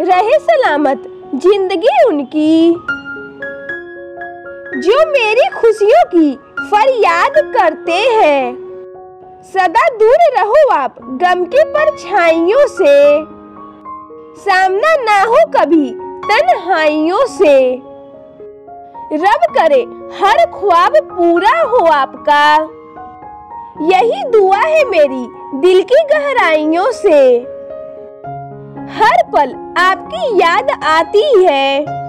रहे सलामत ज़िंदगी उनकी। जो मेरी खुशियों की फरियाद करते हैं, सदा दूर रहो आप गम के परछाइयों से। सामना ना हो कभी तन्हाइयों से। रब करे हर ख्वाब पूरा हो आपका। यही दुआ है मेरी दिल की गहराइयों से। पल आपकी याद आती है।